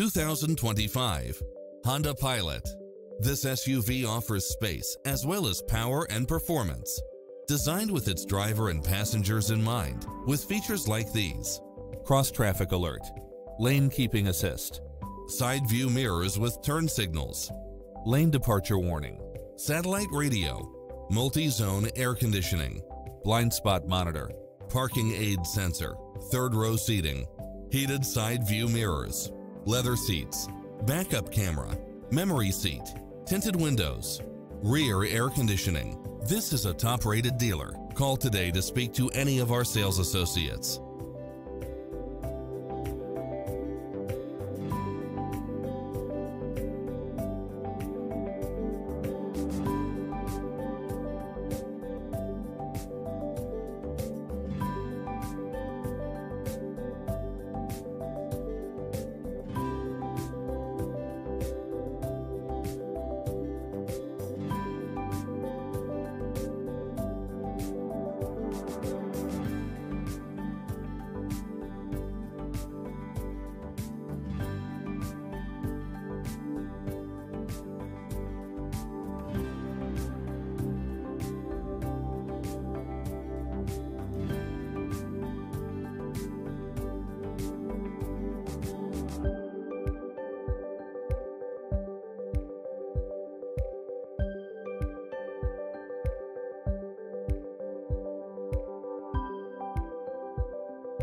2025 Honda Pilot. This SUV offers space as well as power and performance. Designed with its driver and passengers in mind, with features like these. Cross traffic alert, lane keeping assist, side view mirrors with turn signals, lane departure warning, satellite radio, multi-zone air conditioning, blind spot monitor, parking aid sensor, third row seating, heated side view mirrors, leather seats, backup camera, memory seat, tinted windows, rear air conditioning. This is a top-rated dealer. Call today to speak to any of our sales associates.